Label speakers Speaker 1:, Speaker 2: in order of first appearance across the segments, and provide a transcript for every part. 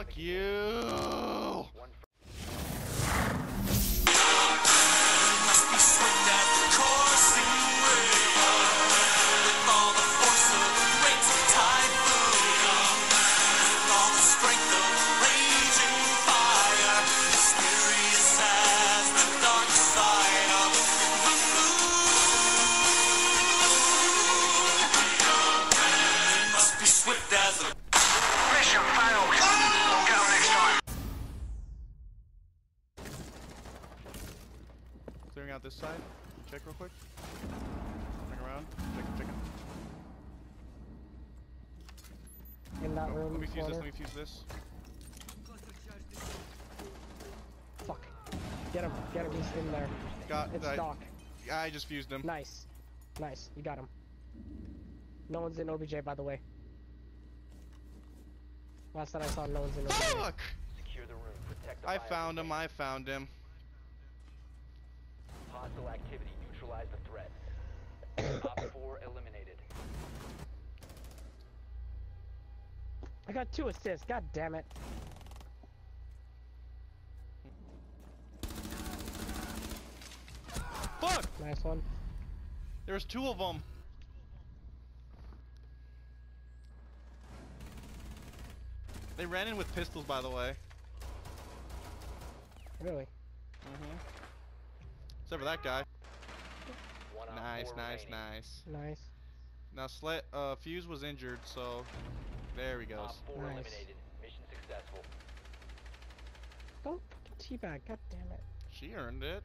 Speaker 1: Fuck you! This side. Check real quick. Turning around. Checking, checking.
Speaker 2: In that
Speaker 1: Oh,
Speaker 2: room.
Speaker 1: let me fuse this, let me fuse this.
Speaker 2: Fuck. Get him. Get him. He's in there.
Speaker 1: Got
Speaker 2: It's
Speaker 1: I,
Speaker 2: Doc.
Speaker 1: I just fused him.
Speaker 2: Nice. Nice. You got him. No one's in OBJ, by the way. Last that I saw, no one's in OBJ.
Speaker 1: Fuck!
Speaker 3: Secure the room. Protect the
Speaker 1: I found him. I found him.
Speaker 3: Hostile activity. Neutralize the threat. Op 4 eliminated.
Speaker 2: I got two assists. God damn it.
Speaker 1: Fuck!
Speaker 2: Nice one.
Speaker 1: There's two of them. They ran in with pistols, by the way.
Speaker 2: Really.
Speaker 1: Except for that guy.
Speaker 3: One
Speaker 1: Nice, nice,
Speaker 3: remaining.
Speaker 1: nice.
Speaker 2: Nice.
Speaker 1: Now, Slet, uh, Fuze was injured, so there he goes.
Speaker 3: 4
Speaker 2: Nice.
Speaker 3: eliminated. Mission successful.
Speaker 2: Don't fucking teabag. God damn it.
Speaker 1: She earned it.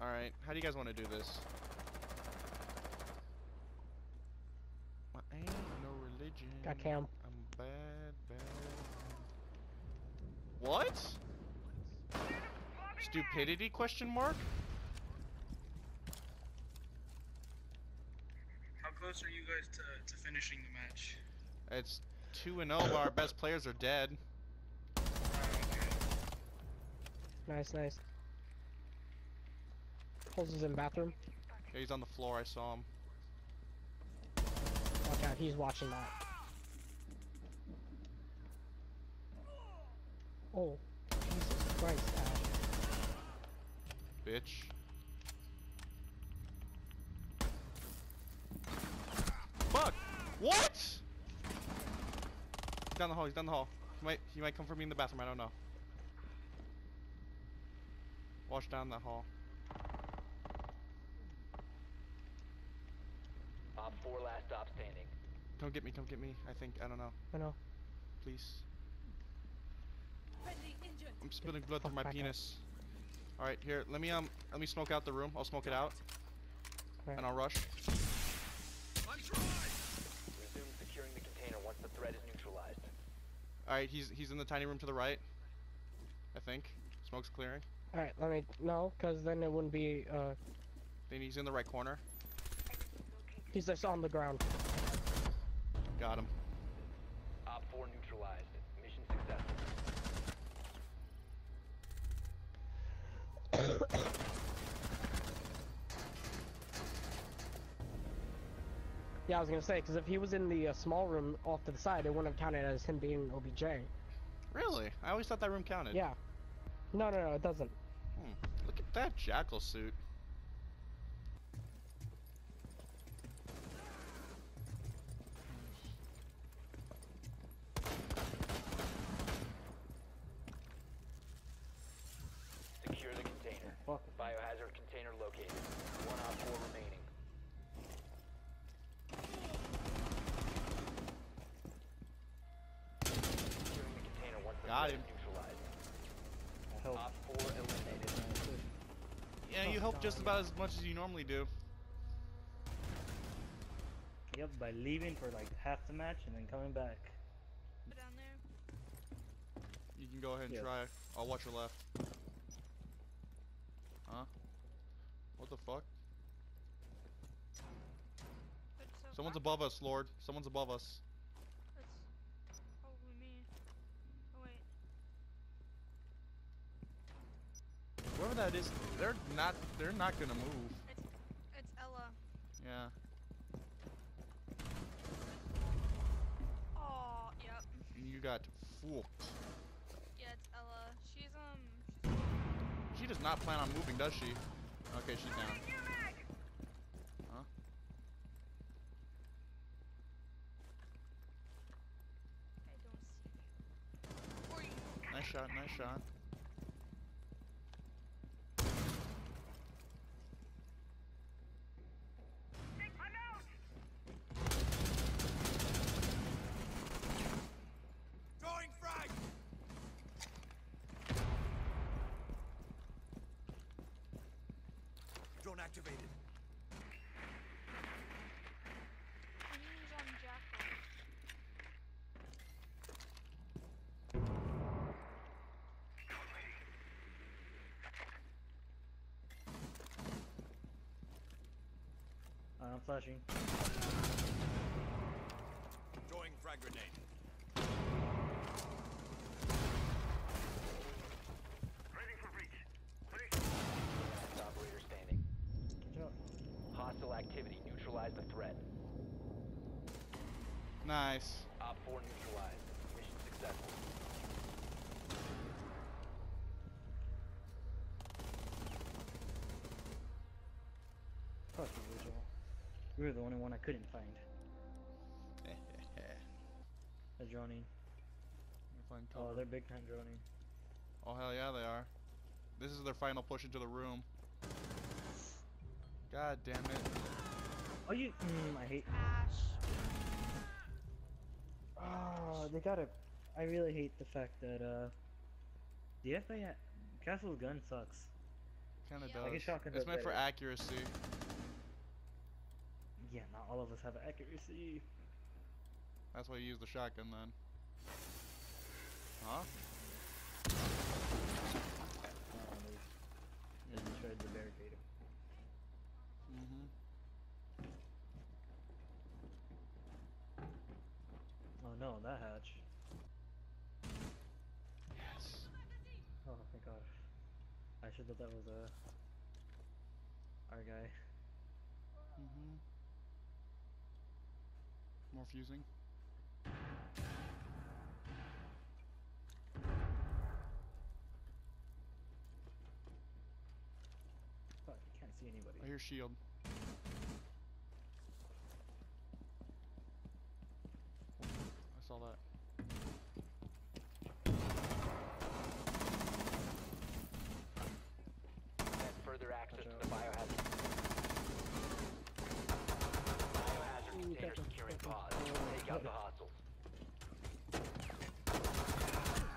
Speaker 1: Alright, how do you guys want to do this? I ain't no religion.
Speaker 2: Got cam.
Speaker 1: I'm bad, bad. What? Stupidity question mark?
Speaker 4: How close are you guys to, to finishing the match?
Speaker 1: It's 2 and 0, but our best players are dead.
Speaker 4: Uh, okay.
Speaker 2: Nice, nice. Pulls is in bathroom.
Speaker 1: Yeah, he's on the floor, I saw him.
Speaker 2: Watch out, he's watching that. Oh, Jesus Christ, Ash.
Speaker 1: Bitch. Fuck! What? He's down the hall, he's down the hall. He might he might come for me in the bathroom, I don't know. Watch down that hall.
Speaker 3: Op 4 last stop standing.
Speaker 1: Come get me, come get me. I think I don't know.
Speaker 2: I know.
Speaker 1: Please. I'm spilling blood through my penis. Alright, here, let me um let me smoke out the room. I'll smoke it out.
Speaker 2: Alright.
Speaker 1: And I'll rush.
Speaker 3: Resume securing the container once the threat is neutralized.
Speaker 1: Alright, he's he's in the tiny room to the right. I think. Smoke's clearing.
Speaker 2: Alright, let me, no, because then it wouldn't be, uh,
Speaker 1: Then he's in the right corner.
Speaker 2: he's just on the ground.
Speaker 1: Got him.
Speaker 3: Op 4 neutralized. Mission successful.
Speaker 2: Yeah, I was gonna say, because if he was in the uh, small room off to the side, it wouldn't have counted as him being OBJ.
Speaker 1: Really? I always thought that room counted.
Speaker 2: Yeah. No, no, no, it doesn't.
Speaker 1: Hmm. Look at that jackal suit.
Speaker 3: Secure the container. Biohazard container located. One op 4 remaining. Securing the container once the
Speaker 1: Got
Speaker 3: threat
Speaker 1: him.
Speaker 3: is neutralized.
Speaker 5: hope.
Speaker 3: Op 4 eliminated.
Speaker 1: Yeah, you help just about as much as you normally do.
Speaker 5: Yep, by leaving for like half the match and then coming back.
Speaker 6: down there.
Speaker 1: You can go ahead and
Speaker 5: Yes.
Speaker 1: try. I'll watch your left. Huh? What the fuck?
Speaker 6: So
Speaker 1: Someone's
Speaker 6: far.
Speaker 1: above us, Lord. Someone's above us.
Speaker 6: That's probably me. Oh wait.
Speaker 1: Whoever that is, they're not. They're not gonna move.
Speaker 6: It's Ela.
Speaker 1: Yeah.
Speaker 6: Oh, yep.
Speaker 1: You got fooled.
Speaker 6: Yeah, it's Ela. She's um.
Speaker 1: She does not plan on moving, does she? Okay, she's down. Huh?
Speaker 6: I don't see you.
Speaker 1: Nice shot, nice shot.
Speaker 7: Drone activated.
Speaker 6: He's on Jackal.
Speaker 5: Uh, I'm flashing.
Speaker 7: Throwing frag grenade.
Speaker 3: Ready for Last operator standing.
Speaker 5: Good job.
Speaker 3: Hostile activity. Neutralize the threat.
Speaker 1: Nice.
Speaker 3: Op 4 neutralized. Mission successful.
Speaker 5: Fuck you, Visual. You were the only one I couldn't find. They're droning.
Speaker 1: Find
Speaker 5: Oh, they're big time droning.
Speaker 1: Oh hell yeah, they are. This is their final push into the room. God damn it.
Speaker 5: Oh, you. Mm, I hate.
Speaker 6: Ash.
Speaker 5: Oh, they gotta. I really hate the fact that uh, the FA Castle's gun sucks.
Speaker 1: Kinda
Speaker 6: Yeah.
Speaker 1: does.
Speaker 5: Like a shotgun
Speaker 1: it's
Speaker 5: does
Speaker 1: meant for accuracy.
Speaker 5: All of us have accuracy.
Speaker 1: That's why you use the shotgun then. Huh?
Speaker 5: Oh, they, they destroyed the barricade.
Speaker 1: Mm-hmm.
Speaker 5: Oh no, that hatch.
Speaker 1: Yes.
Speaker 5: Oh my god. I should thought that was uh our guy.
Speaker 1: Mm-hmm. More fusing.
Speaker 5: You can't see anybody.
Speaker 1: I hear shield. I saw that.
Speaker 3: Get further access
Speaker 5: Watch
Speaker 3: to the biohazard. Biohazard
Speaker 2: Ooh,
Speaker 3: container
Speaker 2: second,
Speaker 3: securing
Speaker 2: second.
Speaker 3: pods. Take out the hostiles.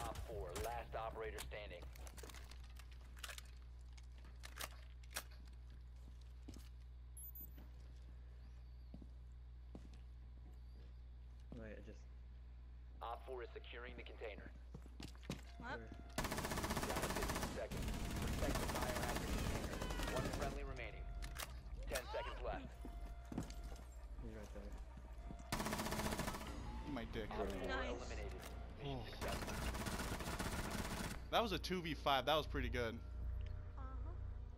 Speaker 3: Op 4, last operator standing.
Speaker 5: Wait, I just.
Speaker 3: Op 4 is securing the container.
Speaker 6: What?
Speaker 3: Down to 15 seconds. Protect the biohazard container. One friendly remaining. 10 seconds left.
Speaker 5: He's right there.
Speaker 1: My dick.
Speaker 3: Op 4
Speaker 6: Nice.
Speaker 3: eliminated.
Speaker 1: Oh. That was a 2v5. That was pretty good.
Speaker 6: Uh-huh.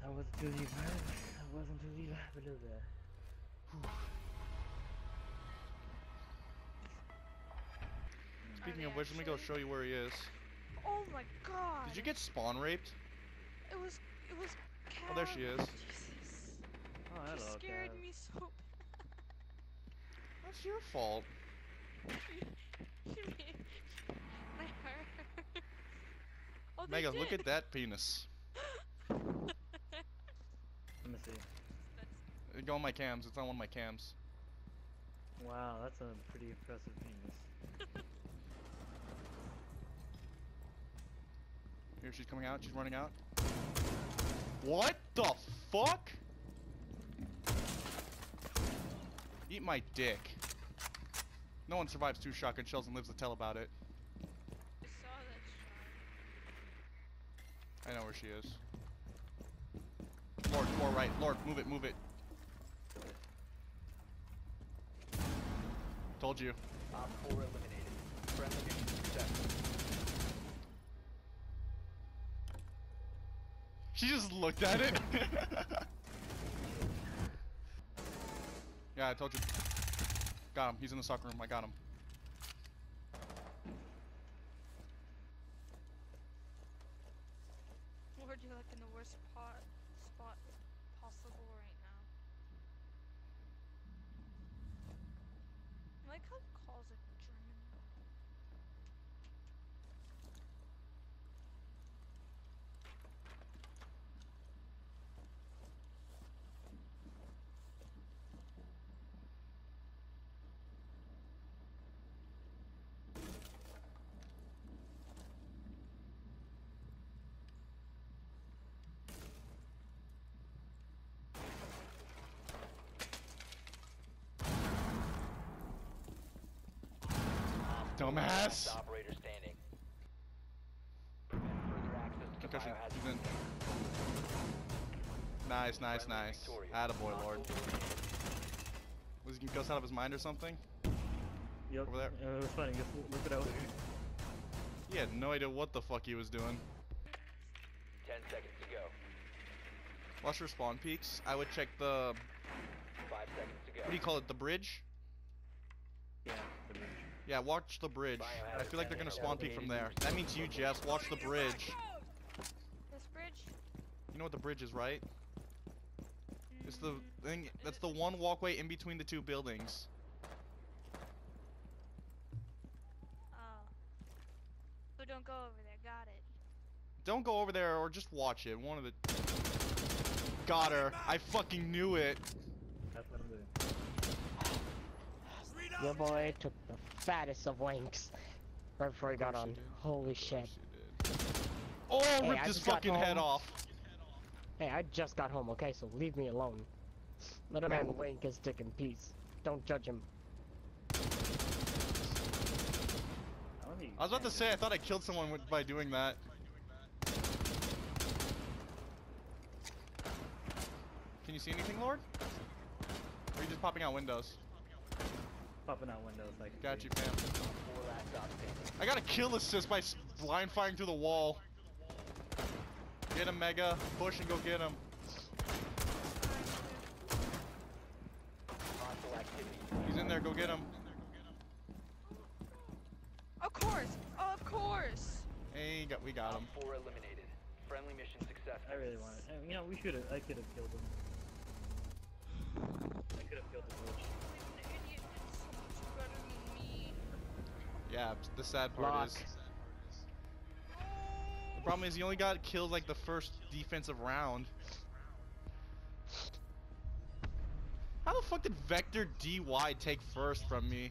Speaker 5: That was 2v5. That wasn't 2v5 a little bit.
Speaker 1: Speaking of
Speaker 6: they
Speaker 1: which, let me go show you where he is.
Speaker 6: Oh my god.
Speaker 1: Did you get spawn raped?
Speaker 6: It was. It was.
Speaker 1: Oh, there she is.
Speaker 6: Jesus.
Speaker 5: Oh, hello,
Speaker 6: She scared
Speaker 5: Cav.
Speaker 6: me so.
Speaker 1: That's your fault.
Speaker 6: she my heart. Oh, they
Speaker 1: Megan, look at that penis.
Speaker 5: Let me see.
Speaker 1: It Go on my cams. It's on one of my cams.
Speaker 5: Wow, that's a pretty impressive penis.
Speaker 1: Here, she's coming out. She's running out. What the fuck? Eat my dick. No one survives two shotgun shells and lives to tell about it.
Speaker 6: I saw that shot.
Speaker 1: I know where she is. Lord, more right. Lord, move it, move it. Told you.
Speaker 3: Op 4 eliminated. Friendly mission successful.
Speaker 1: She just looked at it. Yeah, I told you. Got him. He's in the soccer room. I got him.
Speaker 6: Lord, you're like in the worst pot, spot possible right now. I like how it calls it German.
Speaker 1: Dumbass.
Speaker 3: Operator standing. Prevent further access to
Speaker 1: Concussion.
Speaker 3: biohazard
Speaker 1: He's in.
Speaker 3: containers.
Speaker 1: Nice, nice, nice.
Speaker 3: victorious.
Speaker 1: Attaboy, Lord. Was he ghost out of his mind or something?
Speaker 5: Yep.
Speaker 1: Over there.
Speaker 5: Uh, it was funny. Just look it out.
Speaker 1: He had no idea what the fuck he was doing.
Speaker 3: Ten seconds to go.
Speaker 1: Watch your spawn peeks. I would check the
Speaker 3: Five seconds to go.
Speaker 1: what do you call it? The bridge.
Speaker 5: Yeah. the bridge.
Speaker 1: Yeah, watch the bridge. I feel like they're gonna spawn peek from there. That means you, Jess. Watch the bridge.
Speaker 6: This bridge?
Speaker 1: You know what the bridge is, right? It's the
Speaker 6: Mm,
Speaker 1: thing. That's the one walkway in between the two buildings.
Speaker 6: Oh. So don't go over there, got it.
Speaker 1: Don't go over there or just watch it. One of the. Got her. I fucking knew it.
Speaker 5: That's what I'm doing.
Speaker 2: Your boy took the fattest of wanks right before he got on. Holy shit.
Speaker 1: Oh,
Speaker 2: Hey,
Speaker 1: ripped
Speaker 2: I
Speaker 1: his fucking head off.
Speaker 2: Hey, I just got home, okay? So leave me alone. Let a man wank his dick in peace. Don't judge him.
Speaker 5: I don't think you
Speaker 1: I was about to say I thought I killed someone with, by doing that. Can you see anything, Lord? Or are you just popping out windows?
Speaker 5: Popping out windows like.
Speaker 1: Got you, fam.
Speaker 3: Four last stop standing.
Speaker 1: I got a kill assist by blind firing through the wall. Get him, Mega. Push and go get him. He's in there. Go get him.
Speaker 6: Of course! Of course!
Speaker 1: Hey, got, we got him.
Speaker 3: Four eliminated. Friendly mission successful.
Speaker 5: I really wanted. uh, You know, we should have. I could have killed him. I could have killed the bridge.
Speaker 1: Yeah, the sad part
Speaker 2: Lock.
Speaker 1: is. The problem is he only got killed like the first defensive round. How the fuck did Vector DY take first from me?